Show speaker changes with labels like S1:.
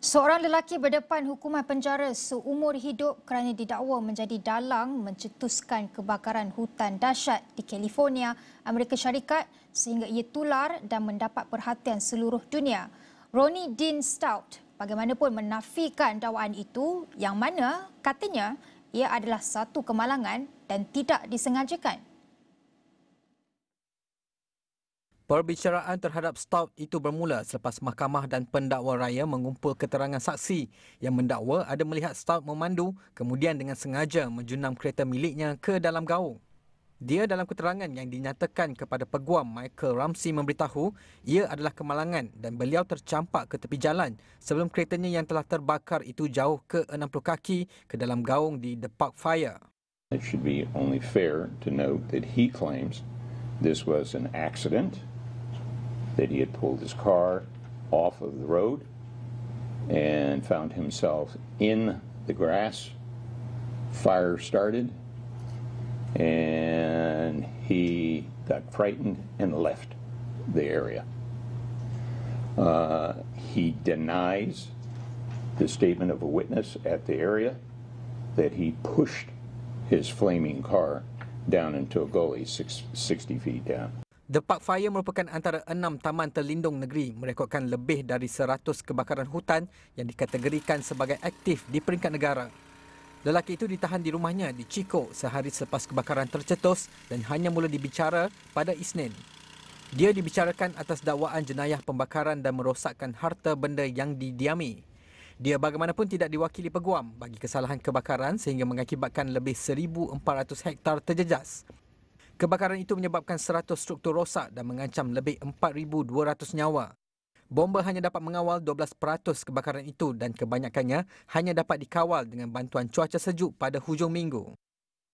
S1: Seorang lelaki berdepan hukuman penjara seumur hidup kerana didakwa menjadi dalang mencetuskan kebakaran hutan dahsyat di California, Amerika Syarikat sehingga ia tular dan mendapat perhatian seluruh dunia. Ronnie Dean Stout bagaimanapun menafikan dakwaan itu yang mana katanya ia adalah satu kemalangan dan tidak disengajakan.
S2: Perbicaraan terhadap Stout itu bermula selepas mahkamah dan pendakwa raya mengumpul keterangan saksi yang mendakwa ada melihat Stout memandu kemudian dengan sengaja menjunam kereta miliknya ke dalam gaung. Dia dalam keterangan yang dinyatakan kepada peguam Michael Ramsey memberitahu ia adalah kemalangan dan beliau tercampak ke tepi jalan sebelum keretanya yang telah terbakar itu jauh ke 60 kaki ke dalam gaung di The Park Fire.
S3: It should be only fair to note that he claims this was an accident that he had pulled his car off of the road and found himself in the grass. Fire started, and he got frightened and left the area. Uh, he denies the statement of a witness at the area that he pushed his flaming car down into a gully six, 60 feet down.
S2: The Park Fire merupakan antara enam taman terlindung negeri merekodkan lebih dari 100 kebakaran hutan yang dikategorikan sebagai aktif di peringkat negara. Lelaki itu ditahan di rumahnya di Chico sehari selepas kebakaran tercetus dan hanya mula dibicara pada Isnin. Dia dibicarakan atas dakwaan jenayah pembakaran dan merosakkan harta benda yang didiami. Dia bagaimanapun tidak diwakili peguam bagi kesalahan kebakaran sehingga mengakibatkan lebih 1,400 hektar terjejas. Kebakaran itu menyebabkan 100 struktur rosak dan mengancam lebih 4,200 nyawa. Bomba hanya dapat mengawal 12% kebakaran itu dan kebanyakannya hanya dapat dikawal dengan bantuan cuaca sejuk pada hujung minggu.